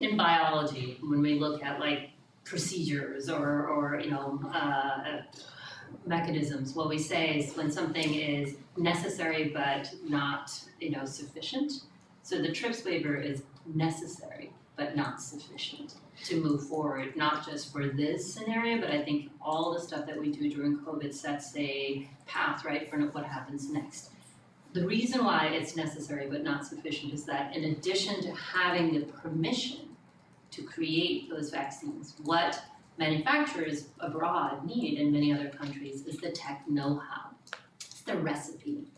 in biology, when we look at like procedures or, or you know, uh, mechanisms, what we say is when something is necessary but not, you know, sufficient. So the TRIPS waiver is necessary but not sufficient to move forward, not just for this scenario, but I think all the stuff that we do during COVID sets a path, right, for what happens next. The reason why it's necessary but not sufficient is that in addition to having the permission to create those vaccines, what manufacturers abroad need in many other countries is the tech know-how, it's the recipe.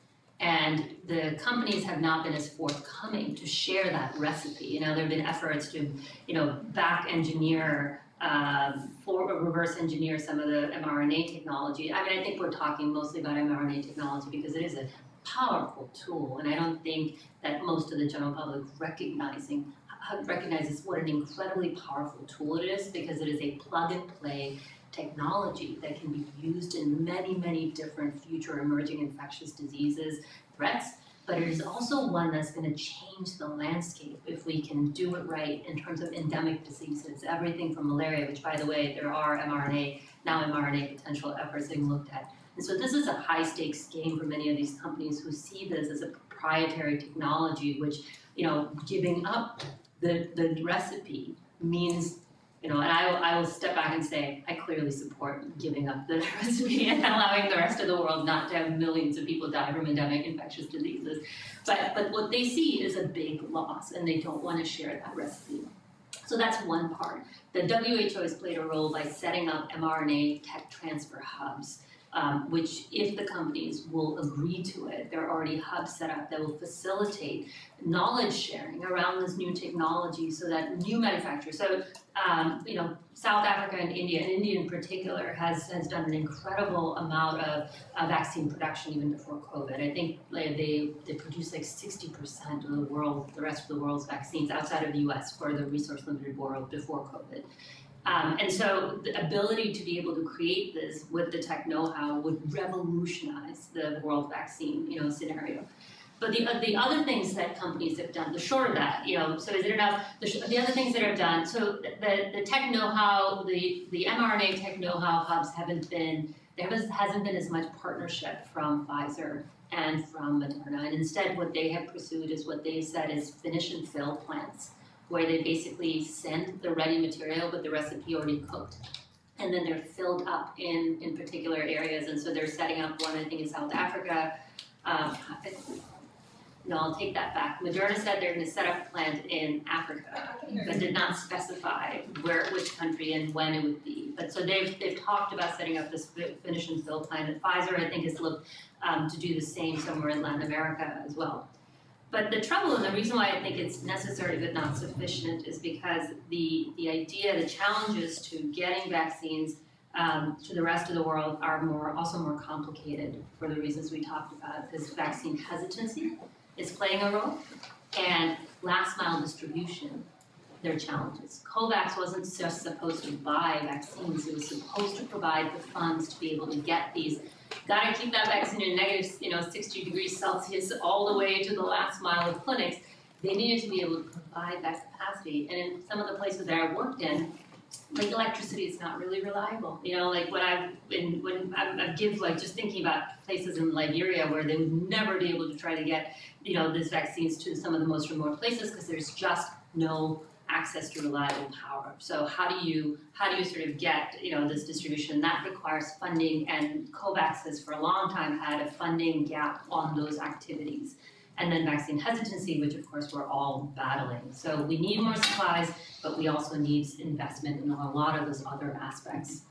And the companies have not been as forthcoming to share that recipe. You know, there have been efforts to, you know, back engineer um, for reverse engineer some of the mRNA technology. I mean, I think we're talking mostly about mRNA technology because it is a powerful tool, and I don't think that most of the general public recognizing uh, recognizes what an incredibly powerful tool it is because it is a plug and play technology that can be used in many, many different future emerging infectious diseases threats, but it is also one that's going to change the landscape if we can do it right in terms of endemic diseases, everything from malaria, which by the way, there are mRNA, now mRNA potential efforts being looked at. And so this is a high stakes game for many of these companies who see this as a proprietary technology, which, you know, giving up the, the recipe means you know, and I, I will step back and say, I clearly support giving up the recipe and allowing the rest of the world not to have millions of people die from endemic infectious diseases. But, but what they see is a big loss, and they don't want to share that recipe. So that's one part. The WHO has played a role by setting up mRNA tech transfer hubs um, which if the companies will agree to it, there are already hubs set up that will facilitate knowledge sharing around this new technology so that new manufacturers, so um, you know, South Africa and India, and India in particular, has, has done an incredible amount of uh, vaccine production even before COVID. I think like, they, they produce like 60% of the world, the rest of the world's vaccines outside of the US for the resource limited world before COVID. Um, and so the ability to be able to create this with the tech know-how would revolutionize the world vaccine, you know, scenario. But the, uh, the other things that companies have done, the short of that, you know, so is it enough? The, the other things that have done, so the, the tech know-how, the, the mRNA tech know-how hubs haven't been, there was, hasn't been as much partnership from Pfizer and from Moderna. And instead what they have pursued is what they said is finish and fill plants where they basically send the ready material with the recipe already cooked. And then they're filled up in, in particular areas. And so they're setting up one, I think, in South Africa. Um, no, I'll take that back. Moderna said they're going to set up a plant in Africa, but did not specify where, which country and when it would be. But so they've, they've talked about setting up this finish and fill plant. And Pfizer, I think, has looked um, to do the same somewhere in Latin America as well. But the trouble and the reason why I think it's necessary but not sufficient is because the, the idea, the challenges to getting vaccines um, to the rest of the world are more also more complicated for the reasons we talked about. This vaccine hesitancy is playing a role, and last mile distribution, their challenges. COVAX wasn't just supposed to buy vaccines, it was supposed to provide the funds to be able to get these Gotta keep that vaccine in negative, you know, 60 degrees Celsius all the way to the last mile of clinics. They needed to be able to provide that capacity. And in some of the places that I worked in, like electricity is not really reliable. You know, like when I've been, when I, I give like just thinking about places in Liberia where they would never be able to try to get, you know, these vaccines to some of the most remote places because there's just no access to reliable power. So how do you how do you sort of get you know this distribution? That requires funding, and COVAX has for a long time had a funding gap on those activities. And then vaccine hesitancy, which of course we're all battling. So we need more supplies, but we also need investment in a lot of those other aspects.